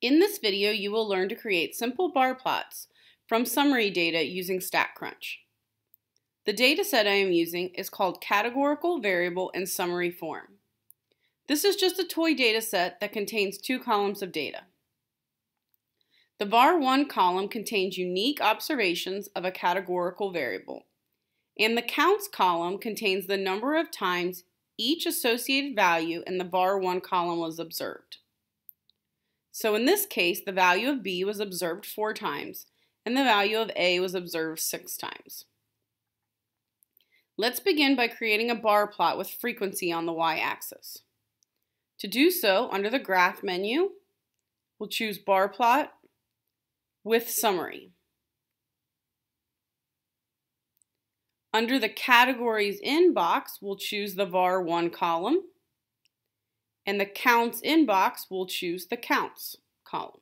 In this video, you will learn to create simple bar plots from summary data using StatCrunch. The data set I am using is called Categorical Variable in Summary Form. This is just a toy data set that contains two columns of data. The var1 column contains unique observations of a categorical variable, and the counts column contains the number of times each associated value in the var1 column was observed. So in this case, the value of B was observed four times, and the value of A was observed six times. Let's begin by creating a bar plot with frequency on the y-axis. To do so, under the Graph menu, we'll choose Bar Plot with Summary. Under the Categories In box, we'll choose the VAR1 column and the counts inbox, we'll choose the counts column.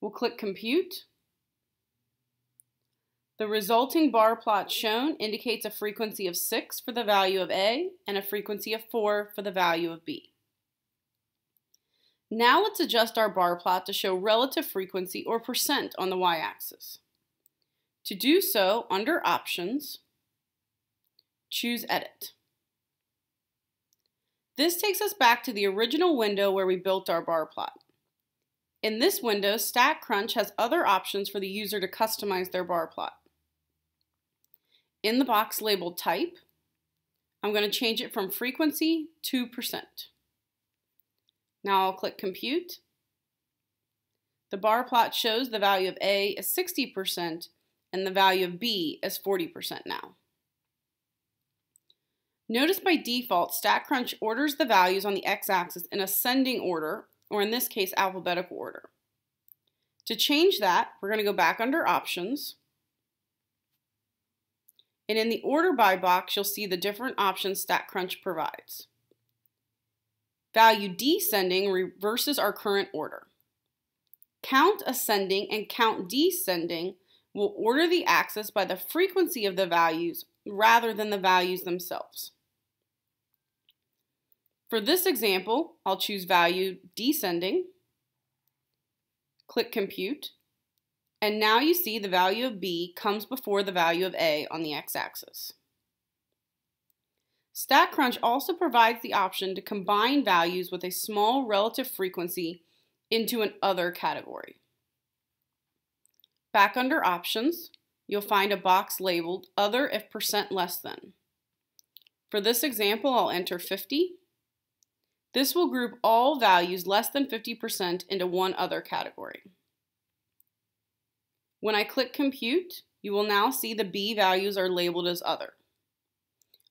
We'll click compute. The resulting bar plot shown indicates a frequency of 6 for the value of A and a frequency of 4 for the value of B. Now let's adjust our bar plot to show relative frequency or percent on the y-axis. To do so, under Options, choose Edit. This takes us back to the original window where we built our bar plot. In this window, StatCrunch has other options for the user to customize their bar plot. In the box labeled Type, I'm going to change it from frequency to percent. Now I'll click Compute. The bar plot shows the value of A is 60% and the value of B is 40% now. Notice by default, StatCrunch orders the values on the x-axis in ascending order, or in this case, alphabetical order. To change that, we're going to go back under Options, and in the Order By box, you'll see the different options StatCrunch provides. Value descending reverses our current order. Count ascending and count descending will order the axis by the frequency of the values rather than the values themselves. For this example, I'll choose value descending, click compute, and now you see the value of B comes before the value of A on the x-axis. StatCrunch also provides the option to combine values with a small relative frequency into an other category. Back under Options, you'll find a box labeled Other if percent less than. For this example, I'll enter 50 this will group all values less than 50% into one other category. When I click Compute, you will now see the B values are labeled as Other.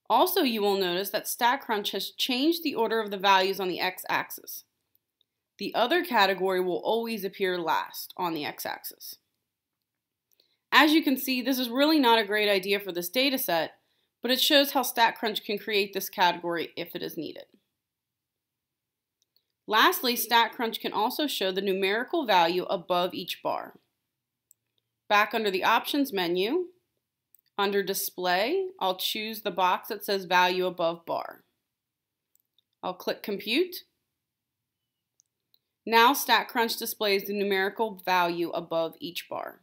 Also, you will notice that StatCrunch has changed the order of the values on the x-axis. The Other category will always appear last on the x-axis. As you can see, this is really not a great idea for this data set, but it shows how StatCrunch can create this category if it is needed. Lastly, StatCrunch can also show the numerical value above each bar. Back under the Options menu, under Display, I'll choose the box that says Value Above Bar. I'll click Compute. Now StatCrunch displays the numerical value above each bar.